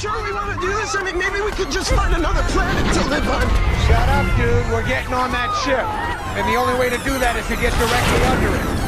sure we want to do this? I mean, maybe we could just find another planet to live on. Shut up, dude. We're getting on that ship. And the only way to do that is to get directly under it.